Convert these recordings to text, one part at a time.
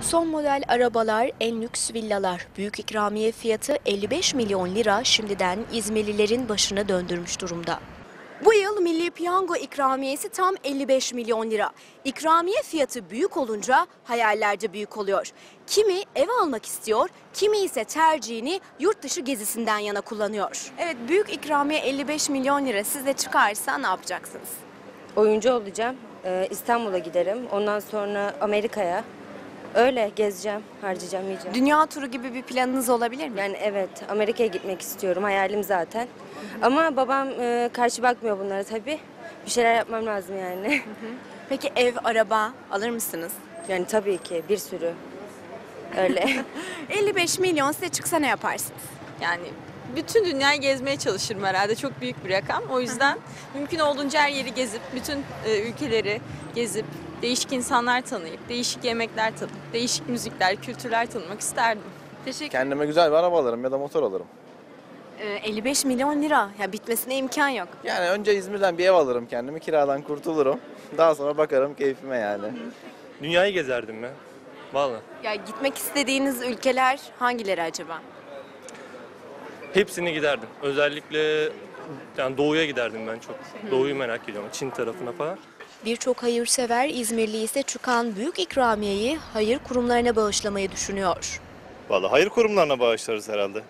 Son model arabalar, en lüks villalar, büyük ikramiye fiyatı 55 milyon lira şimdiden İzmirlilerin başını döndürmüş durumda. Bu yıl Milli Piyango ikramiyesi tam 55 milyon lira. İkramiye fiyatı büyük olunca hayaller de büyük oluyor. Kimi ev almak istiyor, kimi ise tercihini yurt dışı gezisinden yana kullanıyor. Evet büyük ikramiye 55 milyon lira size çıkarsa ne yapacaksınız? Oyuncu olacağım. Ee, İstanbul'a giderim. Ondan sonra Amerika'ya. Öyle gezeceğim, harcayacağım, yiyeceğim. Dünya turu gibi bir planınız olabilir mi? Yani evet, Amerika'ya gitmek istiyorum. Hayalim zaten. Ama babam e, karşı bakmıyor bunlara tabii. Bir şeyler yapmam lazım yani. Peki ev, araba alır mısınız? yani tabii ki bir sürü. Öyle. 55 milyon size çıksa ne yaparsınız? Yani bütün dünyayı gezmeye çalışırım herhalde. Çok büyük bir rakam. O yüzden mümkün olduğunca her yeri gezip, bütün e, ülkeleri gezip, değişik insanlar tanıyıp, değişik yemekler tadıp, değişik müzikler, kültürler tanımak isterdim. Teşekkür Kendime güzel bir araba alırım ya da motor alırım. Ee, 55 milyon lira. Ya bitmesine imkan yok. Yani önce İzmir'den bir ev alırım kendimi, kiradan kurtulurum. Daha sonra bakarım keyfime yani. Dünyayı gezerdim ya. Vallahi. Ya gitmek istediğiniz ülkeler hangileri acaba? Hepsini giderdim. Özellikle yani doğuya giderdim ben çok. Doğuyu merak ediyorum. Çin tarafına falan. Birçok hayırsever İzmirli ise çıkan büyük ikramiyeyi hayır kurumlarına bağışlamayı düşünüyor. Vallahi hayır kurumlarına bağışlarız herhalde.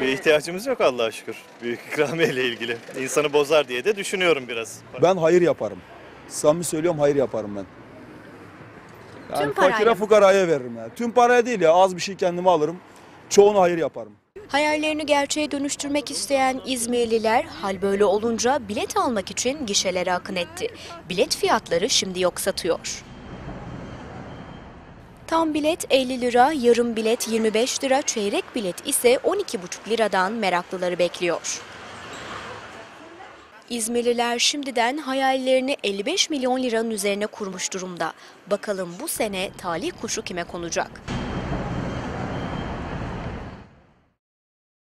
Bir ihtiyacımız yok Allah'a şükür. Büyük ikramiye ile ilgili. İnsanı bozar diye de düşünüyorum biraz. Ben hayır yaparım. Samimi söylüyorum hayır yaparım ben. Yani Tüm parayla fakire mı? fukaraya veririm ya. Tüm paraya değil ya az bir şey kendime alırım. Çoğunu hayır yaparım. Hayallerini gerçeğe dönüştürmek isteyen İzmirliler hal böyle olunca bilet almak için gişelere akın etti. Bilet fiyatları şimdi yok satıyor. Tam bilet 50 lira, yarım bilet 25 lira, çeyrek bilet ise 12,5 liradan meraklıları bekliyor. İzmirliler şimdiden hayallerini 55 milyon liranın üzerine kurmuş durumda. Bakalım bu sene talih kuşu kime konacak?